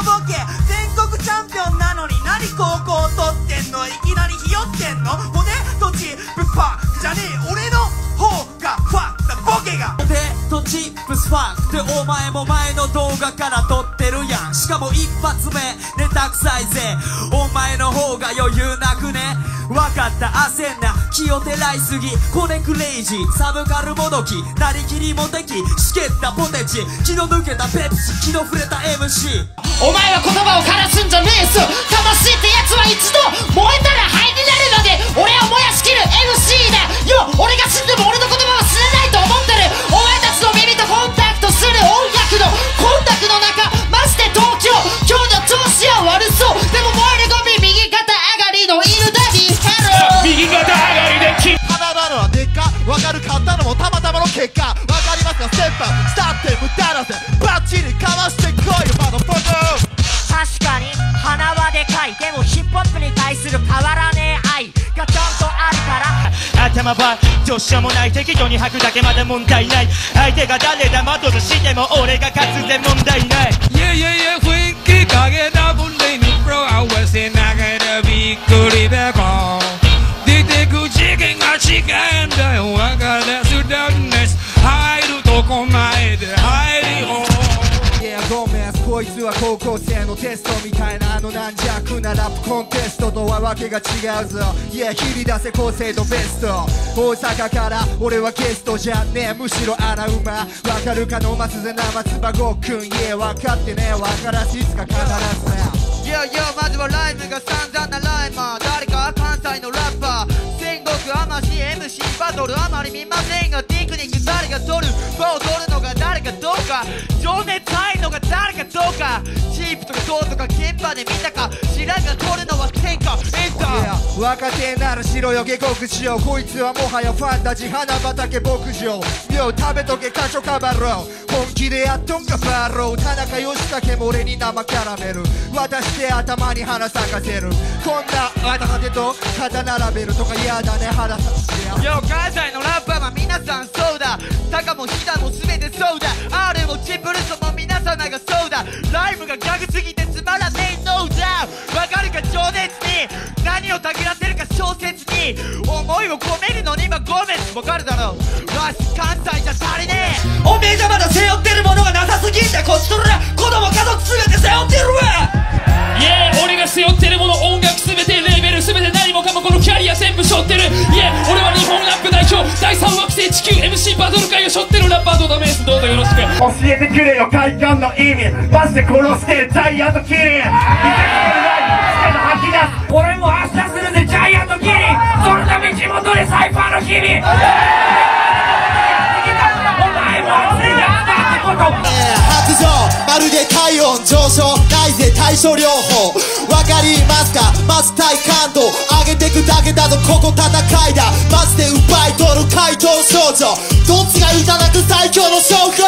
ボケ全国チャンピオンなのに何高校取ってんの？いきなりひよってんの？骨とチップパークじゃねえ。俺の方がファックだ。ボケが。チップスファン。クでお前も前の動画から撮ってるやん。しかも一発目ネタ臭いぜ。お前の方が余裕なくね。わかった。焦んな。気をてらいすぎ。コネクレイジー。サブカルもどき。なりきりも敵しけったポテチ。気の抜けたペプシ気の触れた MC お前は言葉を枯らすんじゃねえぞ正しいってやつは一度燃えたら灰になるまで俺を燃やしきる MC だ。よ俺が死んでも俺のから頭はどうしようもない適度に吐くだけまで問題ない。相手が誰だまととしても俺が勝つで問題ない。Yeah, yeah, yeah, 雰囲気影だぶれにプロ合わせながらびっくりだこ出てく次元が違うんだよ分からずダウンネス入るとこ前で入りほ Yeah, ごめんこいつは高校生のテストみたいなあの軟弱なラップコンテストとはわけが違うぞ。Yeah 切り出せ構成のベスト。大阪から俺はゲストじゃねえ。むしろ穴馬。わかるかの松瀬生唾ごっくん。Yeah 分かってね。えわからしいつか必ず。ねいやいやまずはライムが散々なライマー。誰か関西のラッパー。戦国天し MC バトル。あまり見ませんがテクニック誰が取る。場を取る誰かどうか情熱入るのが誰かどうかチープとかトーとか現場で見たか知らんが取るのは天下エンター。若手なら白よ下克上こいつはもはやファンタジー花畑牧場。妙食べとけカチョカバロー。本気でやっとんかバロー。田中義武も俺に生キャラメル。渡して頭に花咲かせる。こんな頭手と肩並べるとか嫌だね腹立つよ関西のラッパーは皆さんそうだ。タカもヒダも全てそうだ。R もチップルソも皆様がそうだ。ライブがギャグすぎてつまらねえノーダウンわかるか情熱に。何をたくらせるか小説に。思いを込めるのに今ゴメスわかるだろう。わし関西じゃ足りねえ。おめえじゃまだせよ第3惑星地球 MC バトル界を背負ってるラッパードダメースどうぞよろしく。教えてくれよ快感の意味。マジで殺してジャイアントキリン。見てくれない。吐き出す俺も発射するぜジャイアントキリン。そのため地元でサイファーの日々。お前も熱いやつだってこと。白状。まるで体温上昇内税対処療法。わかりますか？まず体感度上げてくだけだとここ戦いだ。マジで奪い取る怪盗少女どっちがいただく最強の証拠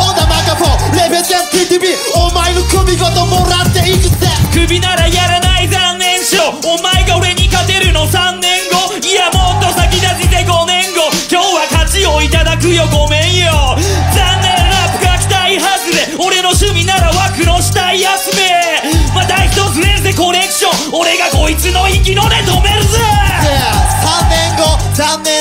オンダマカフォンレベゼン TTV お前の首ごともらっていくぜ。首ならやらない残念賞お前が俺に勝てるの3年後。いやもっと先立ちで5年後。今日は勝ちをいただくよ。ごめんよ。残念ラップが期待外れ俺の趣味なら枠の死体集め。また一つレンコレクション。俺がこいつの息の根止めるぜ。3年後残念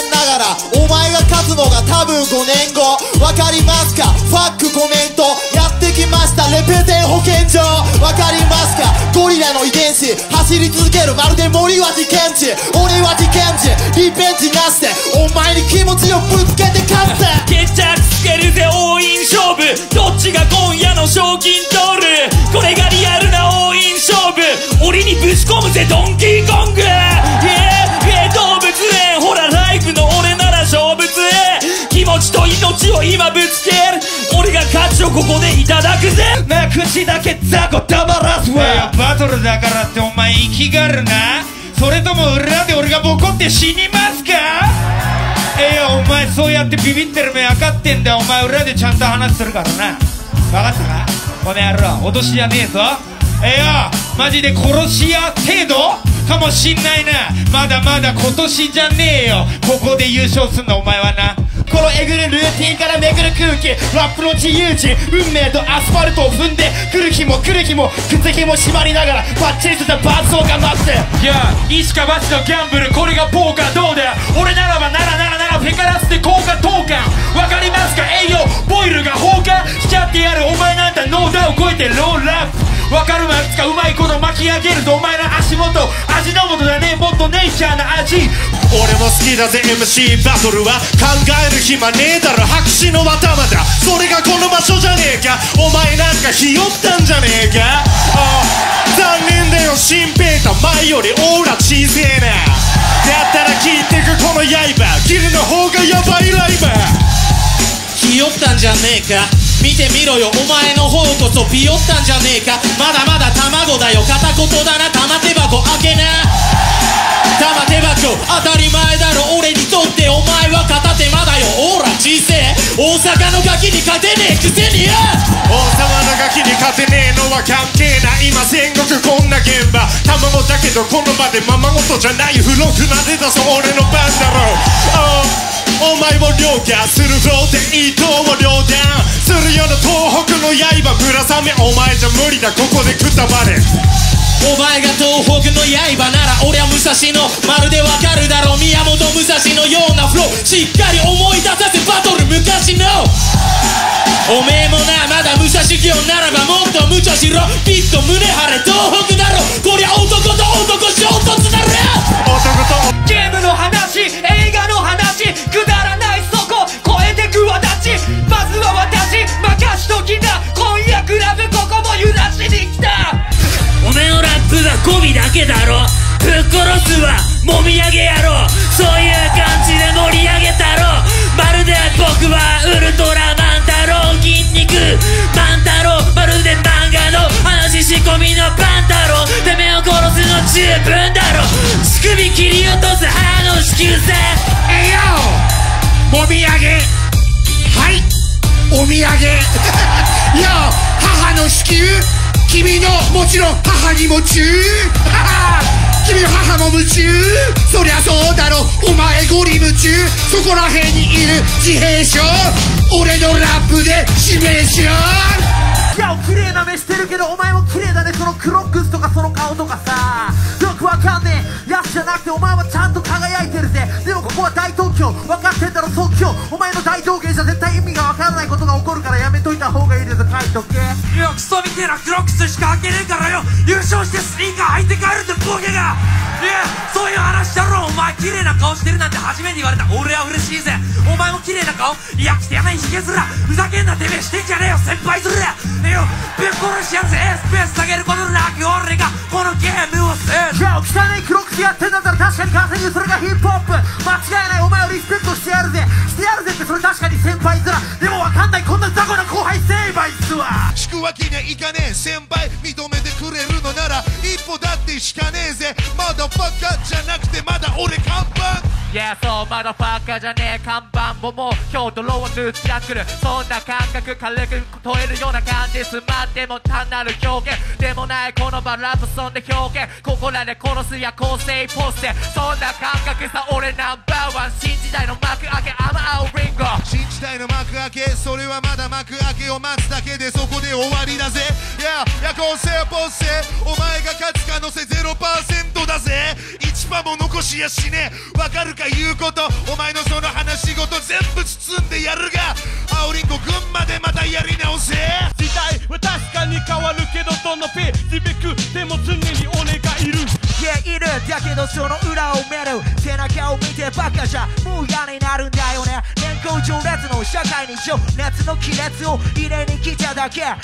25年後わかりますか？ファックコメントやってきました。レペゼン保健所わかりますか？ゴリラの遺伝子走り続ける。まるで森脇健件俺は事件児リベンジなしでお前に気持ちをぶつちを今ぶつける。俺が勝ちをここでいただくぜ。な口だけ雑魚黙らすわ。バトルだからってお前生きがるな。それとも裏で俺がボコって死にますか？いやお前そうやってビビってる目分かってんだよ。お前裏でちゃんと話するからな。分かったか？この野郎脅しじゃねえぞ。えやマジで殺し屋程度？かもしんないな。まだまだ今年じゃねえよ。ここで優勝すんのお前はな。このえぐるルーティンから巡る空気。ラップの自由人運命とアスファルトを踏んで来る日も来る日も靴ひも縛りながらバッチリとした罰をが待って。いや石かバチのギャンブルこれがポーカーどうだ？俺ならばならならならペカラスで効果投函わかりますか？栄養ボイルが放火しちゃってやる。お前なんだノーダを超えてローラップ。わかるわいつかうまいこと巻き上げるぞ。お前の足元。味の素だね。もっとネイチャーな味。俺も好きだぜ。MC バトルは考える暇ねえだろ。白紙の頭だ。それがこの場所じゃねえか。お前なんかひよったんじゃねえか。ああ。残念だよ。新平太前よりオーラ小せえな。だったら聞いてくこの刃。ギルの方がヤバいライバー。ひよったんじゃねえか見てみろよお前の方こそピヨったんじゃねえか。まだまだ卵だよ。片言だな。玉手箱開けな。玉手箱。当たり前だろ。俺にとってお前は片手間だよ。オーラ小せえ大阪のガキに勝てねえくせによ。王様のガキに勝てねえのは関係ない。今戦国こんな現場。卵だけどこの場でままごとじゃない。付録なでだぞ俺の番だろああ。お前を凌駕す東北の刃ぶらさめお前じゃ無理だここでくたばれ。お前が東北の刃なら俺は武蔵野。まるでわかるだろう。宮本武蔵のようなフロー。しっかり思い出させバトル昔の。おめえもなまだ武蔵業ならばもっと無茶しろ。きっと胸張れ東北だろ。こりゃ男とップが語尾だけだろ。ぶっ殺すわ。もみあげやろ。そういう感じで盛り上げたろ。まるで僕はウルトラマン太郎筋肉マン太郎まるで漫画の話仕込みのパン太郎てめえを殺すの十分だろ乳首切り落とす歯の子宮さえいよもみあげ。はい。お土産。よ母の子宮。君のもちろん母にも中君の母も夢中。そりゃそうだろお前ゴリ夢中。そこら辺にいる自閉症。俺のラップで指名しろいや綺麗な目してるけどお前も綺麗だねそのクロックスとかその顔とかさ。よくわかんねえやつじゃなくてお前はちゃんと輝いてるぜ。でもここは大東京。分かってんだろ即興お前のいです書いやクソみてえなクロックスしか開けねえからよ。優勝してスニーカー履いて帰るってボケが。いやそういう話だろ。お前綺麗な顔してるなんて初めて言われた。俺は嬉しいぜ。お前も綺麗な顔。いや汚いヒゲ面ふざけんなてめえしてんじゃねえよ。先輩面よぶっ殺しやんぜ。スペース下げることなく俺が。このゲームを制いや汚いクロックスやってんだったら確かに完全にそれがヒップホップ。間違いない。お前をリスペクトしてやるぜ。してやるぜってそれ確かに先輩面でわけにはいかねえ。先輩認めてくれるのなら一歩だってしかねえぜ。まだバカじゃなくてまだ俺看板いやそうまだファッカーじゃねえ看板ももう今日泥を塗ってくる。そんな感覚軽く問えるような感じすまっても単なる表現でもないこの場ラブソンで表現ここらで殺すや構成ポステそんな感覚さ俺ナンバーワン新時代の幕開けアマ青リンゴ。新時代の幕開けそれはまだ幕開け。を待つだけでそこで終わりだぜ。いや夜行性ポステお前が勝つ可能性0%だぜ。1パも残しやしね。わかるか言うこと。お前のその話事全部包んでやるが。青りんご群馬でまたやり直せ。時代は確かに変わるけどどのページめくでも常に俺がいる。いやいる。だけどその裏を見る。背中を見てばっかじゃ。もう嫌になるんだよね。年功序列の社会に情熱の亀裂を入れに来ただけ。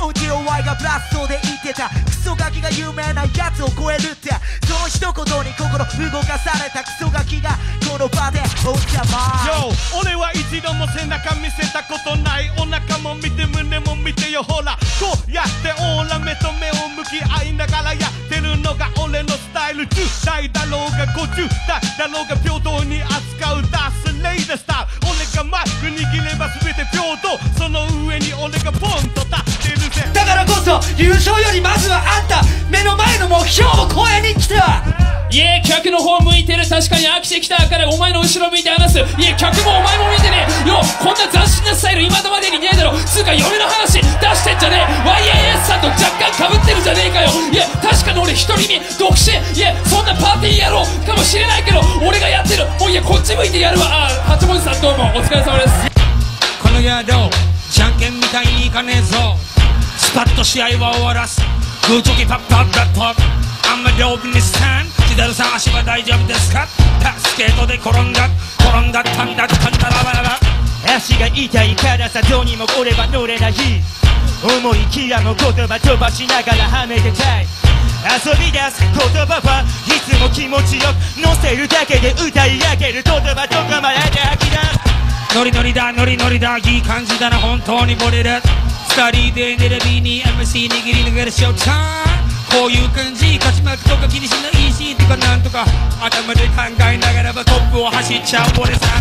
MOTOY がブラストで言ってた。クソガキが有名なやつを超えるって。その一言に心動かされた。クソガキがこの場でお邪魔。Yo 俺は一度も背中見せたことない。お腹も見て胸も見てよ。ほらこうやってオーラ目と目を向き合いながらやろうが50代だろうが平等に扱うダースレイダースター俺がマイク握れば全て平等その上に俺がポンと立ってるぜだからこそ優勝よりまずはあんた目の前の目標を超えに来たいえ客の方向いてる。確かに飽きてきたからお前の後ろ向いて話す。いえ客もお前も見てね。よこんな斬新なスタイル今までにねえだろ。つうか嫁の話出してんじゃねえ。YAS さんと若干かぶってるじゃねえかよ。いや確かに俺独り身独身。いやパーティー野郎かもしれないけど俺がやってる。もういやこっち向いてやるわ。あ八文字さんどうもお疲れ様です。この宿じゃんけんみたいにいかねえぞ。スパッと試合は終わらす。グーチョキパッパッパッパッ。あんまりオープンにスタン千鶴さん足は大丈夫ですか？スケートで転んだ。転んだったんだったんだららら足が痛いからさどうにも俺は乗れない。思い切らも言葉飛ばしながらはめてたい。遊び出す言葉はいつ気持ちよく乗せるだけで歌い上げる言葉とかまで吐き出ノリノリだノリノリだいい感じだな本当にボレる。二人で寝るビに MC 握りながらショータイム。こういう感じ勝ち負けとか気にしないしとかなんとか。頭で考えながらばトップを走っちゃう。俺さ